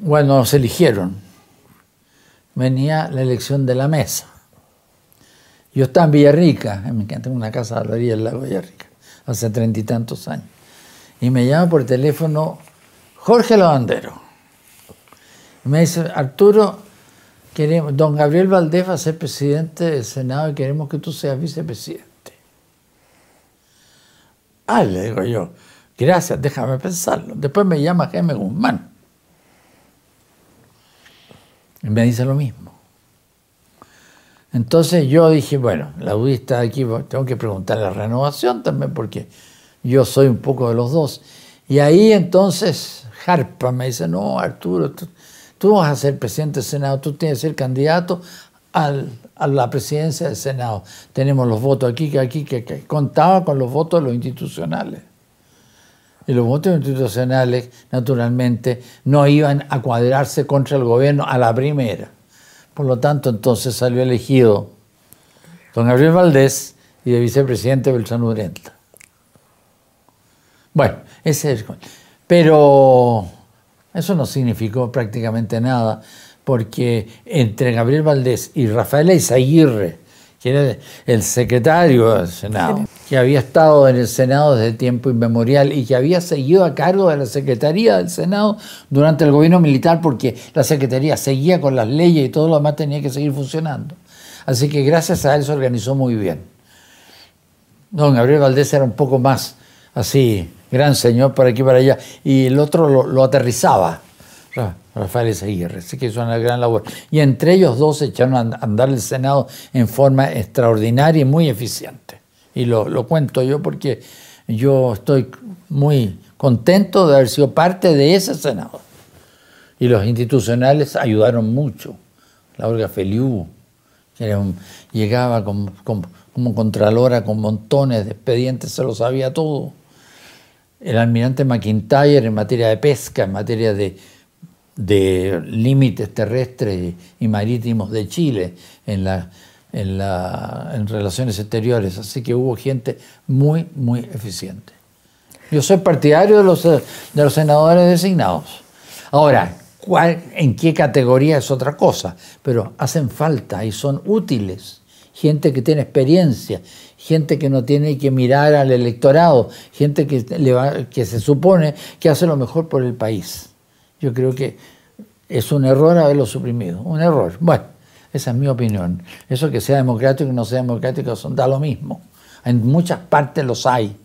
Bueno, nos eligieron. Venía la elección de la mesa. Yo estaba en Villarrica, tengo una casa a la orilla del lago Villarrica, hace treinta y tantos años. Y me llama por teléfono Jorge Lavandero. Y me dice, Arturo, queremos, don Gabriel Valdés va a ser presidente del Senado y queremos que tú seas vicepresidente. Ah, le digo yo, gracias, déjame pensarlo. Después me llama Jaime Guzmán. Me dice lo mismo. Entonces yo dije, bueno, la UDI está aquí, tengo que preguntar la renovación también, porque yo soy un poco de los dos. Y ahí entonces Harpa me dice, no, Arturo, tú, vas a ser presidente del Senado, tú tienes que ser candidato a la presidencia del Senado. Tenemos los votos aquí, que aquí, que, que contaba con los votos de los institucionales. Y los votos institucionales, naturalmente, no iban a cuadrarse contra el gobierno a la primera. Por lo tanto, entonces salió elegido don Gabriel Valdés y de vicepresidente Beltrán Urenta. Bueno, ese es. Pero eso no significó prácticamente nada, porque entre Gabriel Valdés y Rafael Izaguirre, que era el secretario del Senado, que había estado en el Senado desde tiempo inmemorial y que había seguido a cargo de la Secretaría del Senado durante el gobierno militar porque la Secretaría seguía con las leyes y todo lo demás tenía que seguir funcionando. Así que gracias a él se organizó muy bien. Don Gabriel Valdés era un poco más así, gran señor por aquí y para allá, y el otro lo, aterrizaba. Rafael Seguirre, así que hizo una gran labor. Y entre ellos dos echaron a andar el Senado en forma extraordinaria y muy eficiente. Y lo, cuento yo porque yo estoy muy contento de haber sido parte de ese Senado. Y los institucionales ayudaron mucho. La Olga Feliu, que llegaba como contralora con montones de expedientes, se lo sabía todo. El almirante McIntyre en materia de pesca, en materia de de límites terrestres y marítimos de Chile en, la, en, la, en relaciones exteriores. Así que hubo gente muy, muy eficiente. Yo soy partidario de los, de los senadores designados. Ahora, ¿cuál, ¿en qué categoría es otra cosa? Pero hacen falta y son útiles. Gente que tiene experiencia, gente que no tiene que mirar al electorado, gente que, le que se supone que hace lo mejor por el país. Yo creo que es un error haberlo suprimido, un error. Bueno, esa es mi opinión. Eso que sea democrático y no sea democrático da lo mismo. En muchas partes los hay.